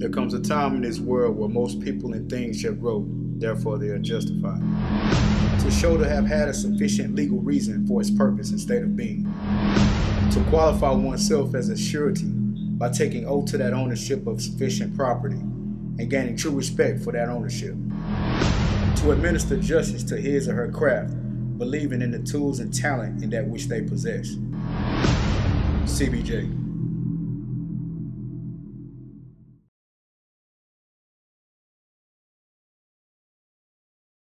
There comes a time in this world where most people and things shall grow, therefore they are justified. To show to have had a sufficient legal reason for its purpose and state of being. To qualify oneself as a surety by taking oath to that ownership of sufficient property and gaining true respect for that ownership. To administer justice to his or her craft, believing in the tools and talent in that which they possess. CBJ.